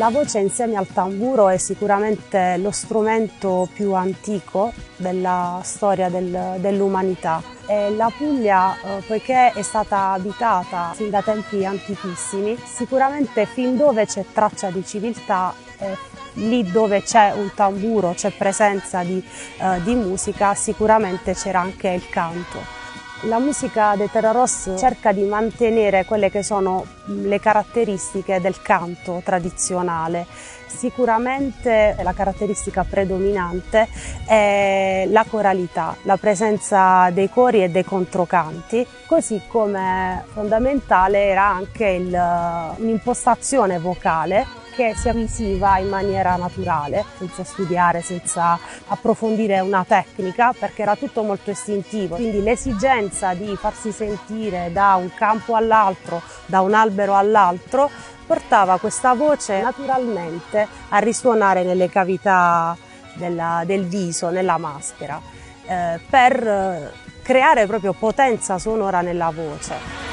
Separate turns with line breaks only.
La voce insieme al tamburo è sicuramente lo strumento più antico della storia del, dell'umanità. la Puglia, eh, poiché è stata abitata sin da tempi antichissimi, sicuramente fin dove c'è traccia di civiltà, eh, lì dove c'è un tamburo, c'è presenza di, eh, di musica, sicuramente c'era anche il canto. La musica dei Terra Ross cerca di mantenere quelle che sono le caratteristiche del canto tradizionale. Sicuramente la caratteristica predominante è la coralità, la presenza dei cori e dei controcanti, così come fondamentale era anche un'impostazione vocale che si avvisiva in maniera naturale, senza studiare, senza approfondire una tecnica, perché era tutto molto istintivo. Quindi l'esigenza di farsi sentire da un campo all'altro, da un albero all'altro, portava questa voce naturalmente a risuonare nelle cavità della, del viso, nella maschera, eh, per creare proprio potenza sonora nella voce.